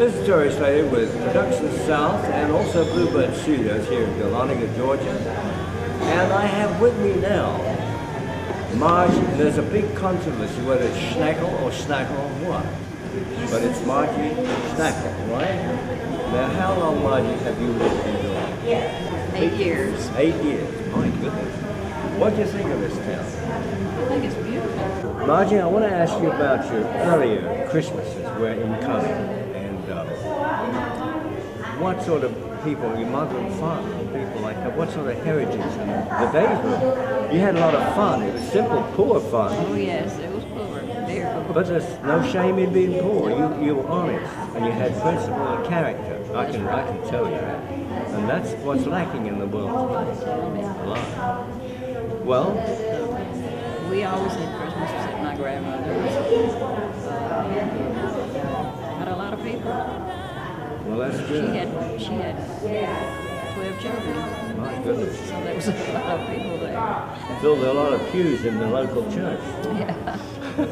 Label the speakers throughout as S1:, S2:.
S1: This is Terry Slater with Productions South and also Bluebird Studios here in Dahlonega, Georgia. And I have with me now Marge. There's a big controversy whether it's Schnackle or Snackle or what. But it's Margie Schnackle, right? Now, how long, Margie, have you lived in Dahlonega?
S2: Eight years.
S1: Eight years. My goodness. What do you think of this town?
S2: I think it's beautiful.
S1: Margie, I want to ask you about your earlier Christmases were in coming, what sort of people, your mother and father, people like that, what sort of heritage the days were. You had a lot of fun. It was simple, poor fun,
S2: Oh yes, it was poor, very poor.
S1: but there's no shame in being poor. You you were honest, and you had principle and character. I can I can tell you that, and that's what's lacking in the world. A lot. Well,
S2: we always had Christmas at my grandmother's.
S1: Well, that's
S2: She had she had twelve children,
S1: My goodness.
S2: so there was a lot of people there.
S1: Filled a lot of pews in the local church.
S2: Yeah.
S1: Do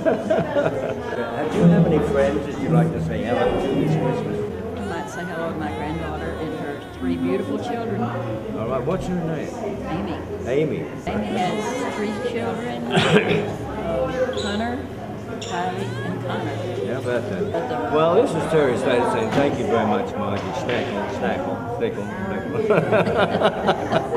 S1: you have any friends that you'd like to say hello to this Christmas?
S2: I might say hello to my granddaughter and her three beautiful children.
S1: All right, what's your name?
S2: Amy.
S1: Amy.
S2: Amy has three children. Hunter, Kylie, and Connor.
S1: About that. Uh, well, this is Terry Slater saying thank you very much, Margie. Snackle, snackle, thickle, thickle.